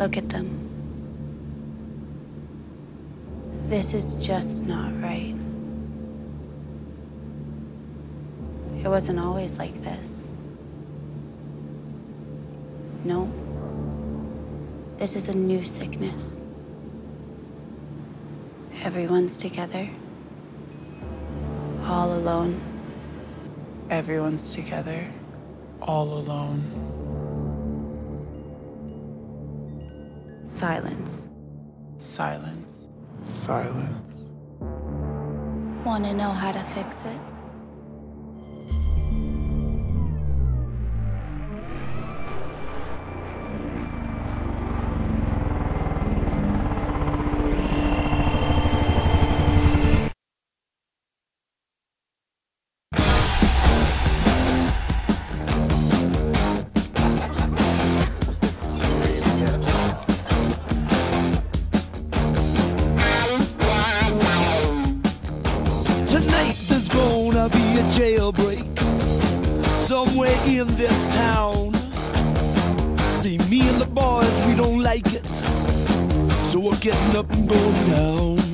Look at them. This is just not right. It wasn't always like this. No. This is a new sickness. Everyone's together. All alone. Everyone's together, all alone. Silence. Silence. Silence. Want to know how to fix it? Tonight there's gonna be a jailbreak somewhere in this town. See, me and the boys, we don't like it. So we're getting up and going down.